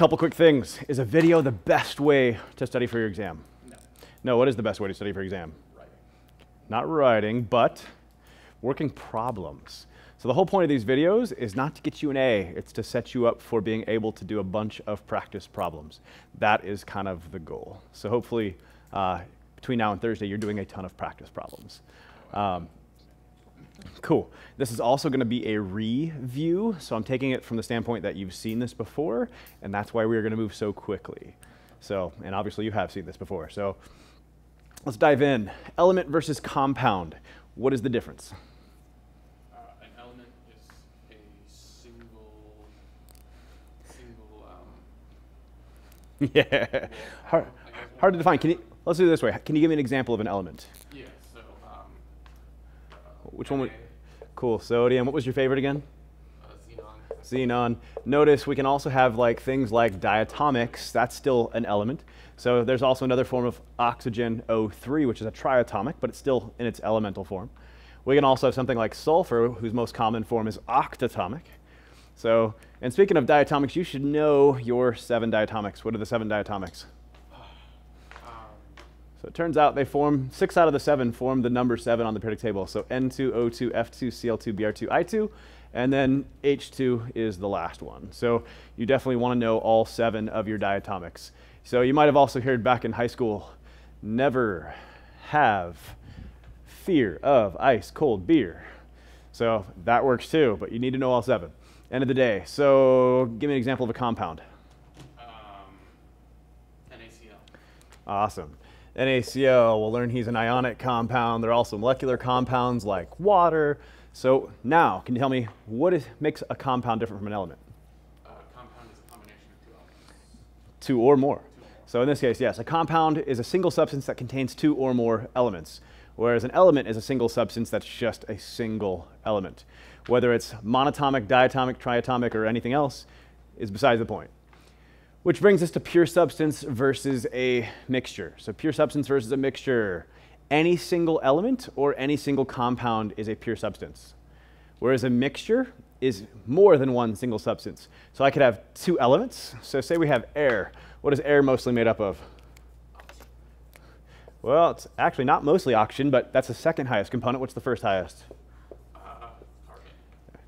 Couple quick things. Is a video the best way to study for your exam? No. No, what is the best way to study for exam? Writing. Not writing, but working problems. So the whole point of these videos is not to get you an A, it's to set you up for being able to do a bunch of practice problems. That is kind of the goal. So hopefully, uh, between now and Thursday, you're doing a ton of practice problems. Um, cool. This is also going to be a review, so I'm taking it from the standpoint that you've seen this before, and that's why we're going to move so quickly. So, and obviously you have seen this before. So let's dive in. Element versus compound. What is the difference? Uh, an element is a single, single, um, yeah. Hard, hard to define. Can you, let's do it this way. Can you give me an example of an element? Yeah, so, um, uh, Which one would? Cool. Sodium. What was your favorite again? Uh, xenon. Xenon. Notice we can also have like things like diatomics. That's still an element. So there's also another form of oxygen O3, which is a triatomic, but it's still in its elemental form. We can also have something like sulfur, whose most common form is octatomic. So, and speaking of diatomics, you should know your seven diatomics. What are the seven diatomics? It turns out they form, six out of the seven form the number seven on the periodic table. So N2, O2, F2, Cl2, Br2, I2, and then H2 is the last one. So you definitely want to know all seven of your diatomics. So you might have also heard back in high school, never have fear of ice cold beer. So that works too, but you need to know all seven. End of the day. So give me an example of a compound. um, NaCl. Awesome. NaCl, we'll learn he's an ionic compound. There are also molecular compounds like water. So now, can you tell me what is, makes a compound different from an element? Uh, compound is a combination of two elements. Two or more. Two or more. So in this case, yes, a compound is a single substance that contains two or more elements, whereas an element is a single substance that's just a single element. Whether it's monatomic, diatomic, triatomic, or anything else is besides the point. Which brings us to pure substance versus a mixture. So pure substance versus a mixture. Any single element or any single compound is a pure substance. Whereas a mixture is more than one single substance. So I could have two elements. So say we have air. What is air mostly made up of? Well, it's actually not mostly oxygen, but that's the second highest component. What's the first highest? Uh, carbon.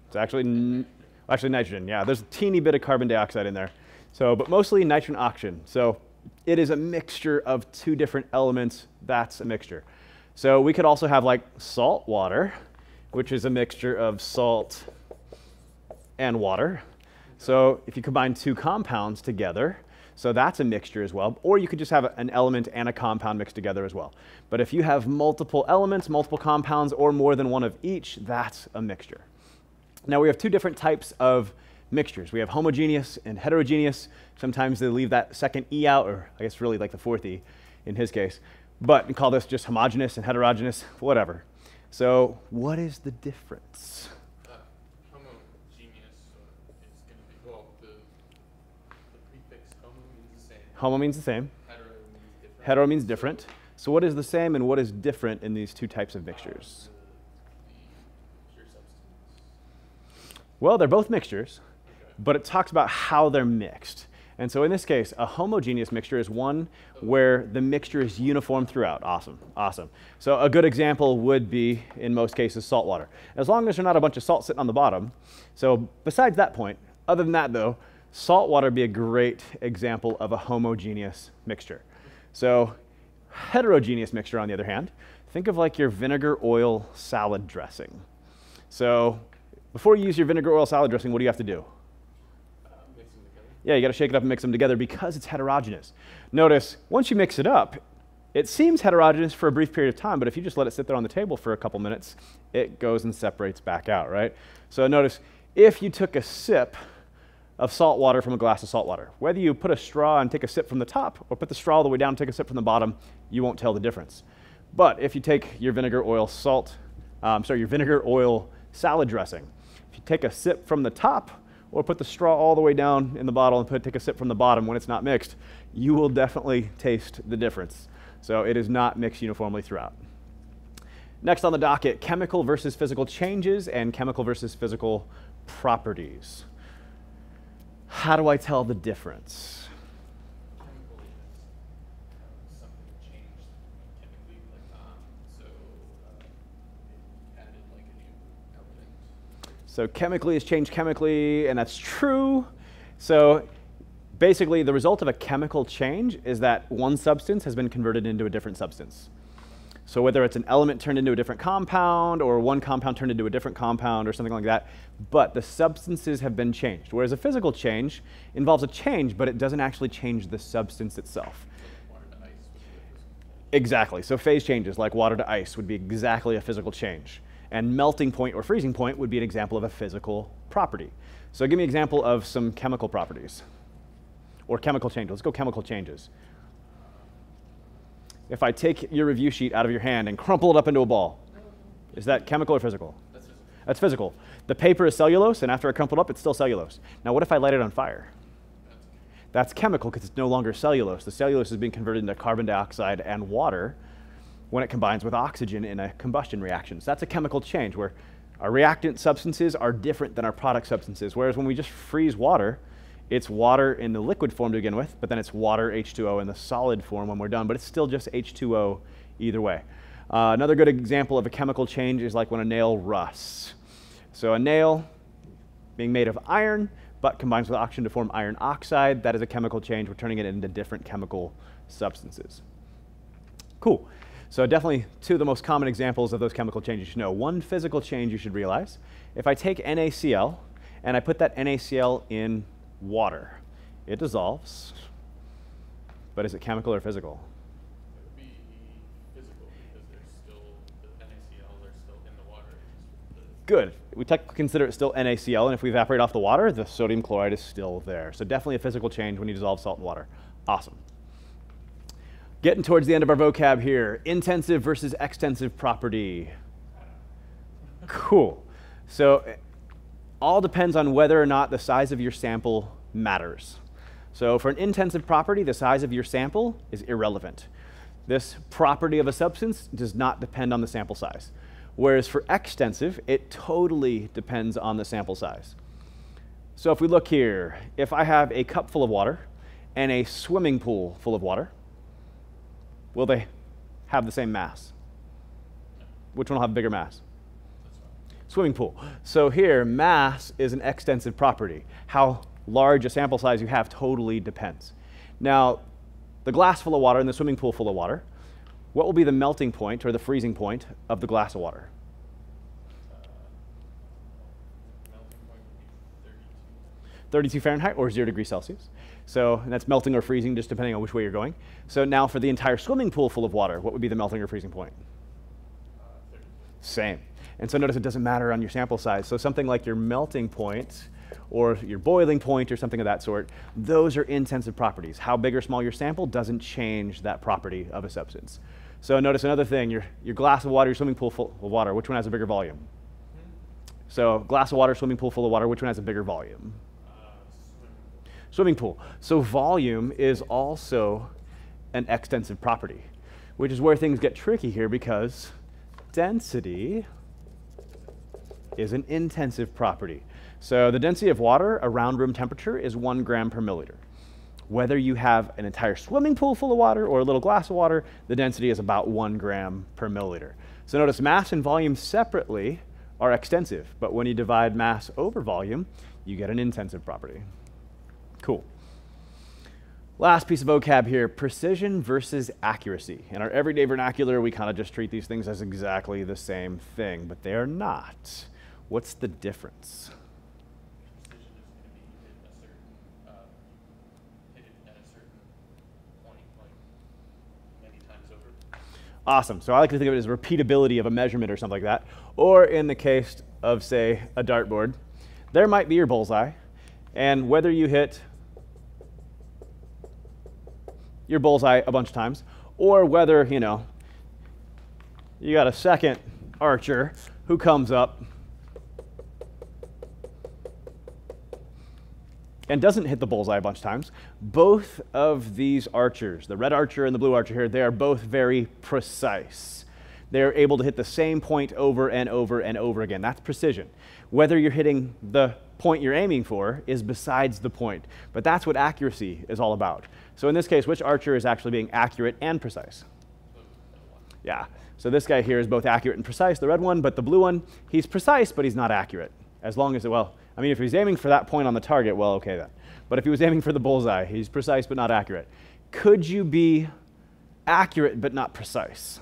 It's actually n- actually nitrogen. Yeah, there's a teeny bit of carbon dioxide in there. So, but mostly nitrogen oxygen. So, it is a mixture of two different elements. That's a mixture. So, we could also have like salt water, which is a mixture of salt and water. So, if you combine two compounds together, so that's a mixture as well. Or you could just have an element and a compound mixed together as well. But if you have multiple elements, multiple compounds, or more than one of each, that's a mixture. Now we have two different types of mixtures. We have homogeneous and heterogeneous. Sometimes they leave that second E out, or I guess really like the fourth E in his case. But we call this just homogeneous and heterogeneous, whatever. So what is the difference? Uh, homogeneous is going to be, well, the, the prefix homo means the same. Homo means the same. Hetero means different. Hetero means different. So what is the same and what is different in these two types of mixtures? Uh, the, the. Well, they're both mixtures. But it talks about how they're mixed. And so in this case, a homogeneous mixture is one where the mixture is uniform throughout. Awesome, awesome. So a good example would be, in most cases, salt water. As long as there's not a bunch of salt sitting on the bottom. So besides that point, other than that though, salt water would be a great example of a homogeneous mixture. So heterogeneous mixture, on the other hand, think of like your vinegar oil salad dressing. So before you use your vinegar oil salad dressing, what do you have to do? Uh, mix them together. Yeah, you got to shake it up and mix them together because it's heterogeneous. Notice, once you mix it up, it seems heterogeneous for a brief period of time, but if you just let it sit there on the table for a couple minutes, it goes and separates back out, right? So notice, if you took a sip of salt water from a glass of salt water, whether you put a straw and take a sip from the top or put the straw all the way down and take a sip from the bottom, you won't tell the difference. But if you take your vinegar oil salt, um, sorry, your vinegar oil salad dressing, if you take a sip from the top or put the straw all the way down in the bottle and put, take a sip from the bottom when it's not mixed, you will definitely taste the difference. So it is not mixed uniformly throughout. Next on the docket, chemical versus physical changes and chemical versus physical properties. How do I tell the difference? Chemically, it's, uh, something changed chemically, like, um, so, uh, it added like a new element. So chemically has changed chemically, and that's true. So basically, the result of a chemical change is that one substance has been converted into a different substance. So whether it's an element turned into a different compound or one compound turned into a different compound or something like that, but the substances have been changed. Whereas a physical change involves a change, but it doesn't actually change the substance itself. Exactly. So phase changes like water to ice would be exactly a physical change. And melting point or freezing point would be an example of a physical property. So give me an example of some chemical properties or chemical changes. Let's go chemical changes. If I take your review sheet out of your hand and crumple it up into a ball, is that chemical or physical? That's physical. That's physical. The paper is cellulose, and after I crumple it up, it's still cellulose. Now, what if I light it on fire? That's That's chemical because it's no longer cellulose. The cellulose is being converted into carbon dioxide and water when it combines with oxygen in a combustion reaction. So that's a chemical change where our reactant substances are different than our product substances. Whereas when we just freeze water, it's water in the liquid form to begin with, but then it's water H2O in the solid form when we're done, but it's still just H2O either way. Uh, another good example of a chemical change is like when a nail rusts. So a nail being made of iron, but combines with oxygen to form iron oxide. That is a chemical change. We're turning it into different chemical substances. Cool. So definitely two of the most common examples of those chemical changes you should know. One physical change you should realize. If I take NaCl and I put that NaCl in water, it dissolves. But is it chemical or physical? It would be physical because the NaCl are still in the water. It's just the- Good. We technically consider it still NaCl, and if we evaporate off the water, the sodium chloride is still there. So definitely a physical change when you dissolve salt in water. Awesome. Getting towards the end of our vocab here. Intensive versus extensive property. Cool. So eh, all depends on whether or not the size of your sample matters. So for an intensive property, the size of your sample is irrelevant. This property of a substance does not depend on the sample size. Whereas for extensive, it totally depends on the sample size. So if we look here, if I have a cup full of water and a swimming pool full of water, will they have the same mass? Which one will have bigger mass? Swimming pool. So here, mass is an extensive property. How large a sample size you have totally depends. Now, the glass full of water and the swimming pool full of water, what will be the melting point or the freezing point of the glass of water? Uh, melting point would be 32. 32 Fahrenheit or 0 degrees Celsius. So and that's melting or freezing just depending on which way you're going. So now for the entire swimming pool full of water, what would be the melting or freezing point? Uh, Same. And so notice it doesn't matter on your sample size. So something like your melting point or your boiling point or something of that sort, those are intensive properties. How big or small your sample doesn't change that property of a substance. So notice another thing, your, your glass of water, your swimming pool full of water, which one has a bigger volume? So glass of water, swimming pool full of water, which one has a bigger volume? Swimming pool. So volume is also an extensive property, which is where things get tricky here because density is an intensive property. So the density of water around room temperature is one gram per milliliter. Whether you have an entire swimming pool full of water or a little glass of water, the density is about one gram per milliliter. So notice mass and volume separately are extensive, but when you divide mass over volume, you get an intensive property. Cool. Last piece of vocab here precision versus accuracy. In our everyday vernacular, we kind of just treat these things as exactly the same thing, but they are not. What's the difference? Precision is going to be hit a certain, uh, hit it at a certain point, like many times over. Awesome. So I like to think of it as repeatability of a measurement or something like that. Or in the case of, say, a dartboard, there might be your bullseye, and whether you hit your bullseye a bunch of times, or whether, you know, you got a second archer who comes up and doesn't hit the bullseye a bunch of times. Both of these archers, the red archer and the blue archer here, they are both very precise. They're able to hit the same point over and over and over again. That's precision. Whether you're hitting the point you're aiming for is besides the point. But that's what accuracy is all about. So in this case, which archer is actually being accurate and precise? Yeah. So this guy here is both accurate and precise, the red one, but the blue one, he's precise, but he's not accurate. As long as, it, well, I mean, if he's aiming for that point on the target, well, okay then. But if he was aiming for the bullseye, he's precise but not accurate. Could you be accurate but not precise?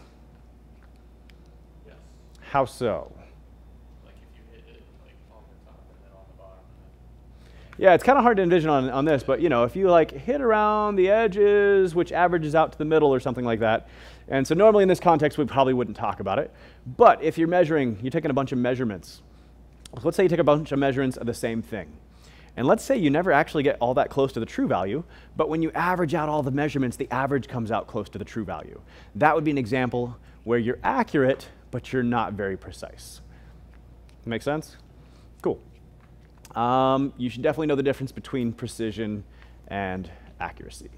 How so? Like if you hit it like on the top and then on the bottom. Yeah, it's kind of hard to envision on, on this, but you know, if you like hit around the edges, which averages out to the middle or something like that, and so normally in this context we probably wouldn't talk about it, but if you're measuring, you're taking a bunch of measurements. Let's say you take a bunch of measurements of the same thing. And let's say you never actually get all that close to the true value, but when you average out all the measurements, the average comes out close to the true value. That would be an example where you're accurate, but you're not very precise. Make sense? Cool. Um, you should definitely know the difference between precision and accuracy.